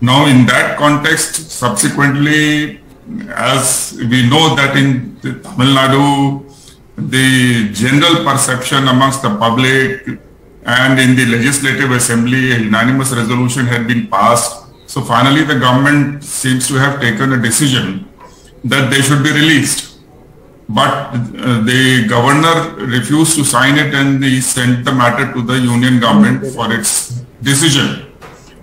Now, in that context, subsequently, as we know that in Tamil Nadu, the general perception amongst the public and in the legislative assembly, a unanimous resolution had been passed. So finally, the government seems to have taken a decision that they should be released. But uh, the governor refused to sign it and he sent the matter to the union government for its decision.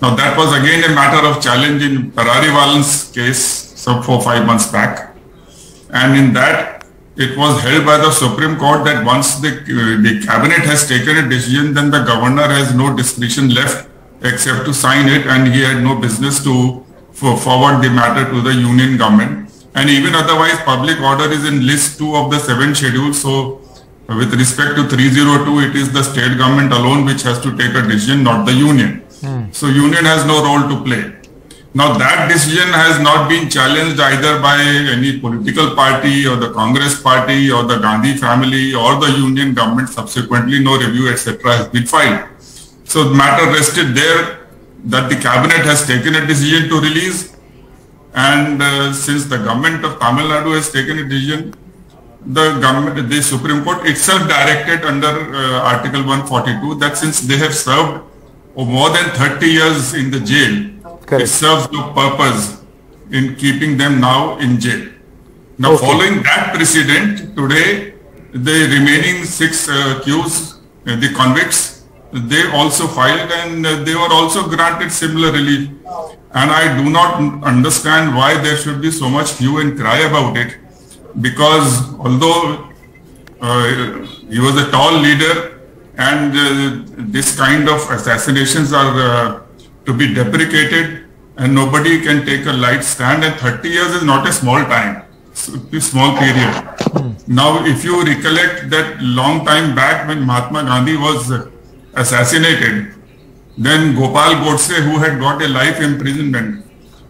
Now that was again a matter of challenge in Perarivalan's case some four, five months back. And in that, it was held by the Supreme Court that once the, uh, the cabinet has taken a decision, then the governor has no discretion left except to sign it and he had no business to forward the matter to the union government. And even otherwise, public order is in list two of the seven schedules. So with respect to 302, it is the state government alone which has to take a decision, not the union. Hmm. So union has no role to play. Now that decision has not been challenged either by any political party or the Congress party or the Gandhi family or the union government. Subsequently, no review, etc. has been filed. So the matter rested there that the cabinet has taken a decision to release and uh, since the government of Tamil Nadu has taken a decision, the government, the Supreme Court itself directed under uh, Article 142 that since they have served more than 30 years in the jail, Correct. it serves no purpose in keeping them now in jail. Now, Okay. following that precedent, today the remaining six uh, accused, uh, the convicts, they also filed and uh, they were also granted similar relief. And I do not understand why there should be so much hue and cry about it because although uh, he was a tall leader and uh, this kind of assassinations are uh, to be deprecated and nobody can take a light stand and 30 years is not a small time, a small period. Now if you recollect that long time back when Mahatma Gandhi was assassinated, then Gopal Godse who had got a life imprisonment,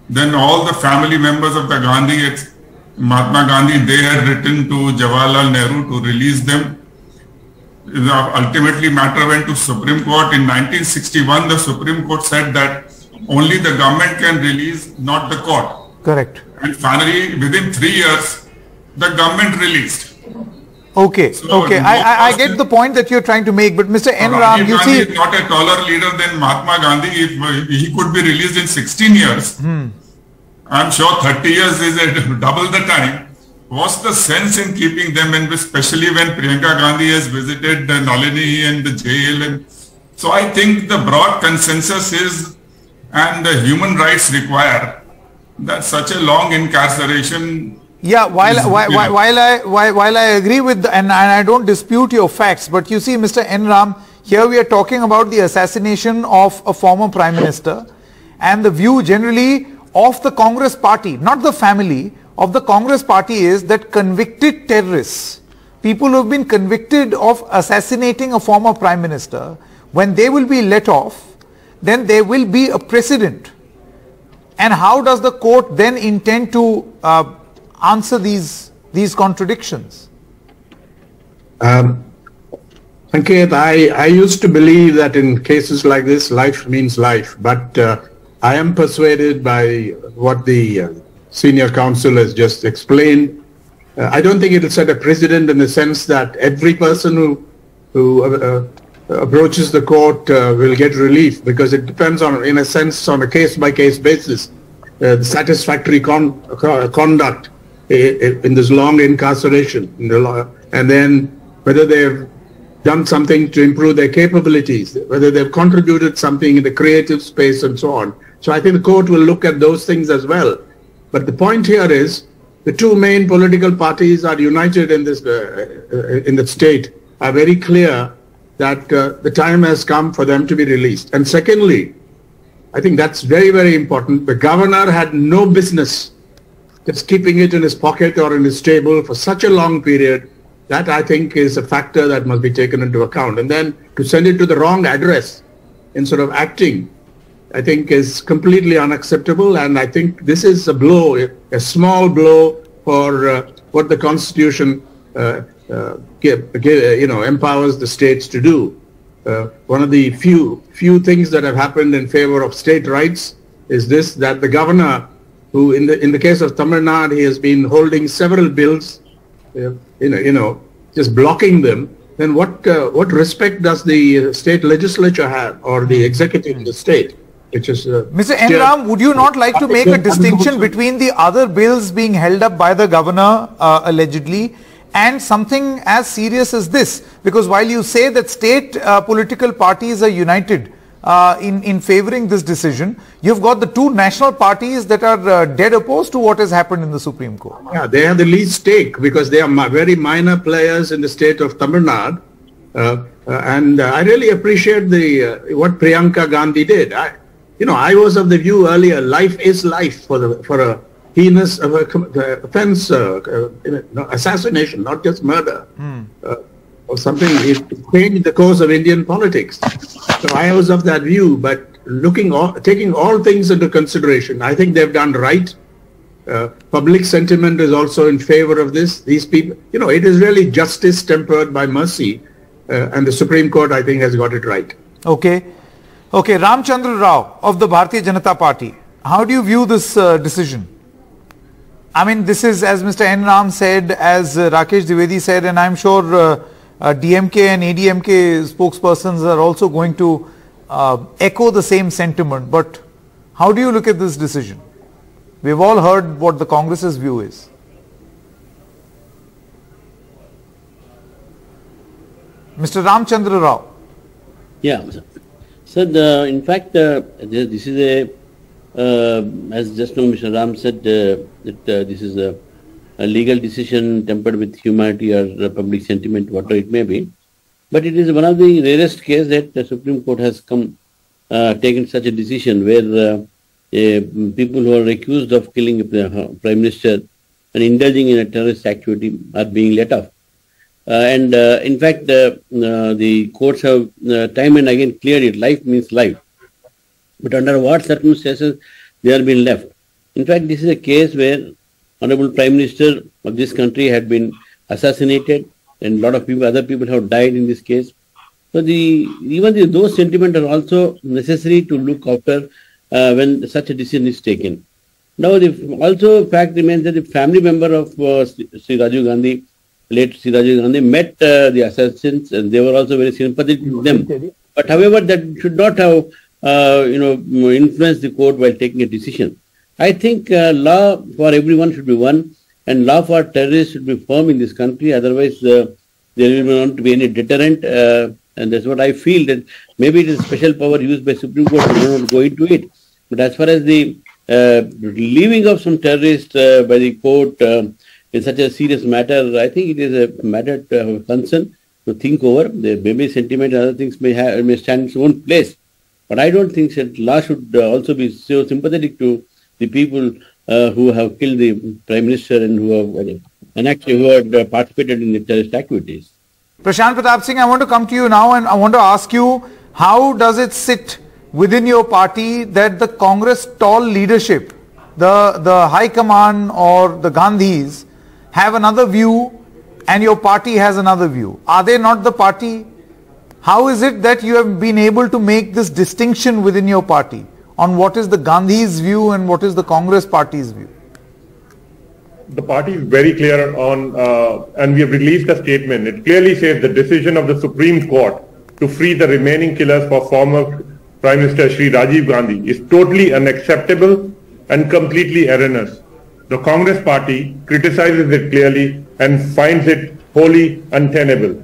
then all the family members of the Gandhi, Mahatma Gandhi, they had written to Jawaharlal Nehru to release them. The ultimately matter went to Supreme Court. In 1961, the Supreme Court said that only the government can release, not the court. Correct. And finally, within three years, the government released. Okay, So, okay. I, I, I get the point that you're trying to make, but Mr. N. Ram, you Gandhi see, is not a taller leader than Mahatma Gandhi. If he could be released in 16 years, hmm. I'm sure 30 years is a [LAUGHS] double the time. What's the sense in keeping them, and especially when Priyanka Gandhi has visited the Nalini and the jail? And so I think the broad consensus is, and the human rights require that such a long incarceration Yeah, while while, while, while I while, while I agree with the, and, and I don't dispute your facts, but you see, Mr. N. Ram, here we are talking about the assassination of a former prime minister, and the view generally of the Congress party, not the family of the Congress party, is that convicted terrorists, people who have been convicted of assassinating a former prime minister, when they will be let off, then there will be a precedent and how does the court then intend to uh, answer these these contradictions? Um, Sanket, I, I used to believe that in cases like this, life means life, but uh, I am persuaded by what the uh, senior counsel has just explained. Uh, I don't think it will set a precedent in the sense that every person who who uh, approaches the court uh, will get relief because it depends on, in a sense, on a case-by-case basis, uh, satisfactory con- co- conduct in this long incarceration, and then whether they've done something to improve their capabilities, whether they've contributed something in the creative space and so on. So I think the court will look at those things as well. But the point here is the two main political parties are united in this uh, uh, in the state are very clear that uh, the time has come for them to be released. And secondly, I think that's very very important. The governor had no business just keeping it in his pocket or in his table for such a long period. That I think is a factor that must be taken into account. And then to send it to the wrong address instead of acting, I think is completely unacceptable. And I think this is a blow, a small blow for uh, what the Constitution, uh, uh, give, give, you know, empowers the states to do. Uh, one of the few few things that have happened in favor of state rights is this: that the governor, who in the in the case of Tamil Nadu, he has been holding several bills, uh, you know, you know, just blocking them. Then what uh, what respect does the uh, state legislature have, or the executive of the state, which is uh, Mr. N. steer- Ram, would you not like to make a distinction between the other bills being held up by the governor uh, allegedly and something as serious as this? Because while you say that state uh, political parties are united uh, in, in favoring this decision, you've got the two national parties that are uh, dead opposed to what has happened in the Supreme Court. Yeah, they have the least stake because they are very minor players in the state of Tamil Nadu. Uh, uh, and uh, I really appreciate the uh, what Priyanka Gandhi did. I, you know, I was of the view earlier, life is life for the for a heinous offense, uh, uh, you know, no, assassination, not just murder. Uh, or something, it changed the course of Indian politics. So I was of that view, but looking all, taking all things into consideration, I think they've done right. Uh, public sentiment is also in favor of this. These people, you know, it is really justice tempered by mercy, uh, and the Supreme Court, I think, has got it right. Okay. Okay, Ramchandra Rao of the Bharatiya Janata Party. How do you view this uh, decision? I mean, this is, as Mr. N. Ram said, as uh, Rakesh Dwivedi said, and I'm sure uh, DMK and ADMK spokespersons are also going to uh, echo the same sentiment. But how do you look at this decision? We've all heard what the Congress's view is. Mr. Ramchandra Rao. Yeah, so the, in fact, uh, this is a, uh, as just now Mr. Ram said, uh, that uh, this is a, a, legal decision tempered with humanity or public sentiment, whatever it may be. But it is one of the rarest cases that the Supreme Court has come, uh, taken such a decision where uh, people who are accused of killing the Prime Minister and indulging in a terrorist activity are being let off. Uh, and uh, in fact, uh, the courts have time and again cleared it. Life means life. But under what circumstances they are being left? In fact, this is a case where Honorable Prime Minister of this country had been assassinated and a lot of people, other people have died in this case. So the even the, those sentiments are also necessary to look after uh, when such a decision is taken. Now, the also fact remains that the family member of uh, Sri Rajiv Gandhi late Siraji Gandhi met uh, the assassins and they were also very sympathetic to them. But however, that should not have uh, you know influenced the court while taking a decision. I think uh, law for everyone should be one, and law for terrorists should be firm in this country. Otherwise, uh, there will not be any deterrent. Uh, and that's what I feel that maybe it is special power used by Supreme Court. We will not go into it. But as far as the uh, leaving of some terrorists by the court in such a serious matter, I think it is a matter of concern to think over. The baby sentiment and other things may have may stand its own place, but I don't think that law should uh, also be so sympathetic to the people uh, who have killed the prime minister and who have and actually who had uh, participated in the terrorist activities. Prashant Pratap Singh, I want to come to you now and I want to ask you how does it sit within your party that the Congress tall leadership, the, the high command or the Gandhis have another view and your party has another view. Are they not the party? How is it that you have been able to make this distinction within your party on what is the Gandhi's view and what is the Congress party's view? The party is very clear on, uh, and we have released a statement. It clearly says the decision of the Supreme Court to free the remaining killers for former Prime Minister Sri Rajiv Gandhi is totally unacceptable and completely erroneous. The Congress party criticizes it clearly and finds it wholly untenable.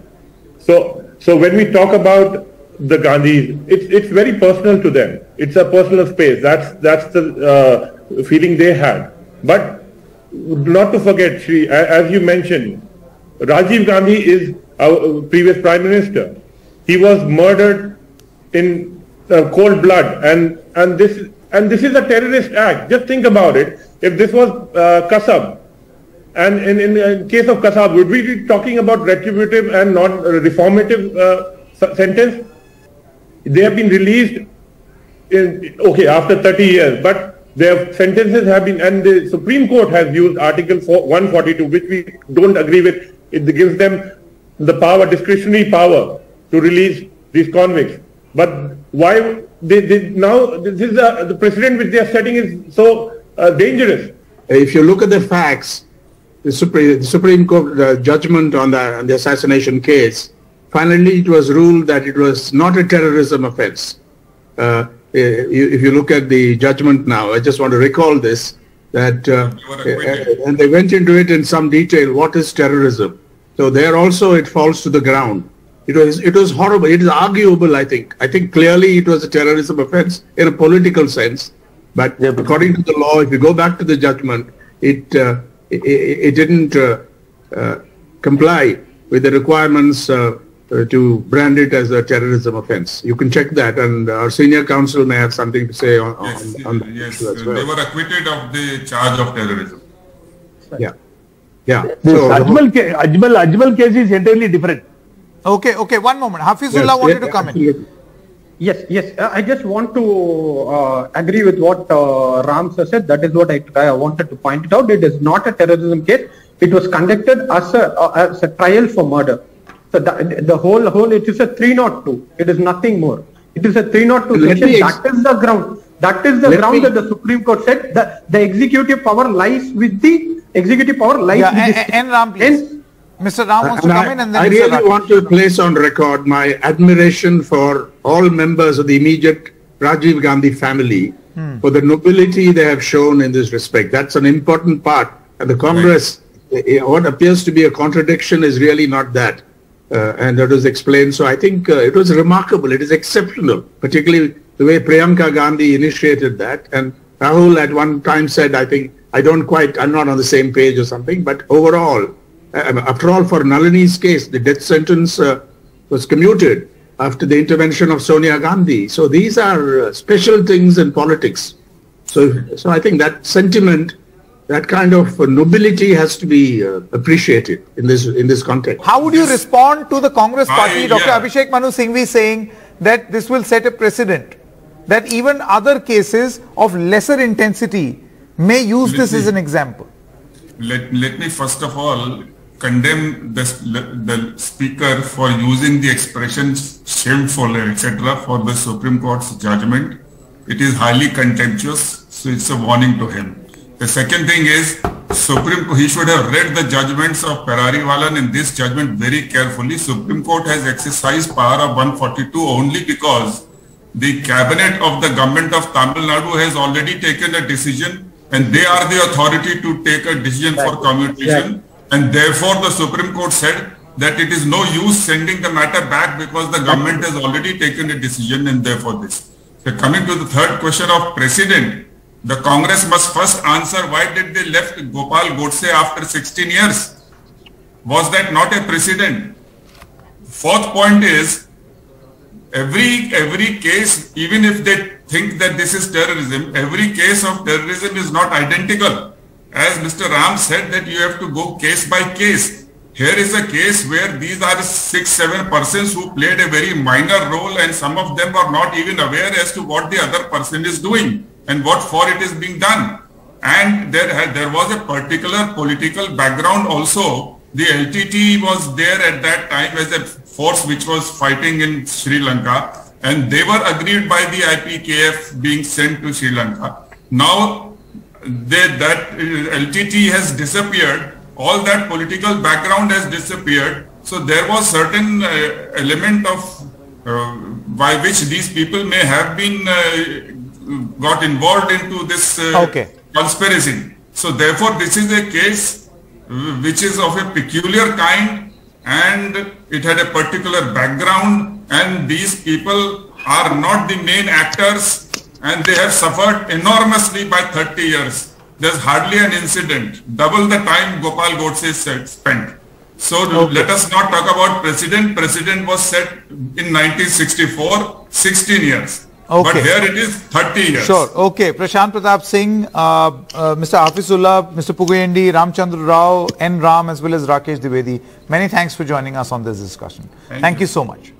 So, so when we talk about the Gandhis, it's, it's very personal to them. It's a personal space. That's, that's the uh, feeling they had. But not to forget, as you mentioned, Rajiv Gandhi is our previous prime minister. He was murdered in uh, cold blood, and and this and this is a terrorist act. Just think about it. If this was uh, Kasab, and in, in, in case of Kasab, would we be talking about retributive and not reformative uh, sentence? They have been released, in, okay, after 30 years, but their sentences have been, and the Supreme Court has used Article 142, which we don't agree with. It gives them the power, discretionary power, to release these convicts. But why they, they now this is a, the precedent which they are setting is so uh, dangerous. If you look at the facts, the Supreme, the Supreme Court uh, judgment on the, on the assassination case, finally it was ruled that it was not a terrorism offense. Uh, if you look at the judgment now, I just want to recall this, that uh, and they went into it in some detail, what is terrorism? So there also it falls to the ground. It was it was horrible. It is arguable, I think. I think clearly it was a terrorism offense in a political sense. But yeah, according to the law, if you go back to the judgment, it uh, it, it, didn't uh, uh, comply with the requirements uh, to brand it as a terrorism offense. You can check that, and our senior counsel may have something to say on, yes, on, on that yes, issue as well. They were acquitted of the charge of terrorism. Yeah, yeah. The so, Ajmal, Ajmal, Ajmal case is entirely different. Okay, okay. One moment. Hafizullah yes, wanted yes, to come in. Yes, yes. Uh, I just want to uh, agree with what uh, Ram said. That is what I, I, wanted to point it out. It is not a terrorism case. It was conducted as a, uh, as a trial for murder. So the, the whole whole it is a 302. It is nothing more. It is a 302 section. That is the ground. That is the ground me. that the Supreme Court said that the executive power lies with the executive power lies Yeah, with and, the and Ram, please. Mr. Ram wants And to come I, in and then I really Rakesh. want to place on record my admiration for all members of the immediate Rajiv Gandhi family Hmm. for the nobility they have shown in this respect. That's an important part. And the Congress, eh, what appears to be a contradiction is really not that. Uh, and that was explained. So I think uh, it was remarkable. It is exceptional, particularly the way Priyanka Gandhi initiated that. And Rahul at one time said, I think, I don't quite, I'm not on the same page or something, but overall, uh, after all, for Nalini's case, the death sentence uh, was commuted after the intervention of Sonia Gandhi. So these are uh, special things in politics. So, so I think that sentiment, that kind of uh, nobility has to be uh, appreciated in this in this context. How would you respond to the Congress I- party, Dr. yeah. Abhishek Manu Singhvi saying that this will set a precedent, that even other cases of lesser intensity may use this as an example? Let, let me first of all condemn the, the speaker for using the expressions shameful, etc. for the Supreme Court's judgment. It is highly contemptuous, so it's a warning to him. The second thing is, Supreme he should have read the judgments of Perarivalan in this judgment very carefully. Supreme Court has exercised power of 142 only because the cabinet of the government of Tamil Nadu has already taken a decision and they are the authority to take a decision for commutation and therefore the Supreme Court said that it is no use sending the matter back because the government has already taken a decision and therefore this. So coming to the third question of president, the Congress must first answer why did they left Gopal Godse after 16 years? Was that not a precedent? Fourth point is every every case, even if they think that this is terrorism, every case of terrorism is not identical. As Mr. Ram said that you have to go case by case. Here is a case where these are six, seven persons who played a very minor role and some of them are not even aware as to what the other person is doing and what for it is being done. And there, had, there was a particular political background also. The LTT was there at that time as a force which was fighting in Sri Lanka and they were agreed by the IPKF being sent to Sri Lanka. Now they, that LTT has disappeared. All that political background has disappeared. So there was certain uh, element of uh, by which these people may have been uh, got involved into this uh, Okay. conspiracy. So therefore, this is a case uh, which is of a peculiar kind and it had a particular background and these people are not the main actors and they have suffered enormously by 30 years. There's hardly an incident, double the time Gopal Godse spent. So let us not talk about president. President was set in 1964, 16 years. But here it is 30 years. Sure. Okay. Prashant Pratap Singh, uh, uh, Mr. Hafizullah, Mr. Pugayendi, Ramchandra Rao, N. Ram, as well as Rakesh Dwivedi. Many thanks for joining us on this discussion. Thank Thank you. you so much.